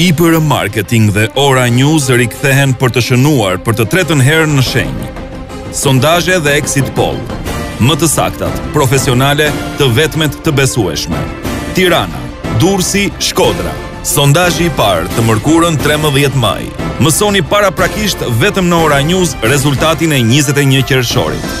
IPR Marketing dhe Ora News rikthehen për të shënuar për të tretën herë në shenjë. Sondazhe dhe exit poll. Më të saktat, profesionale, të vetmet të besueshme. Tirana, Durrësi, Shkodra. Sondazhi i parë të mërkurën 13 maj. Mësoni paraprakisht vetëm në Ora News rezultatin e 21 qershorit.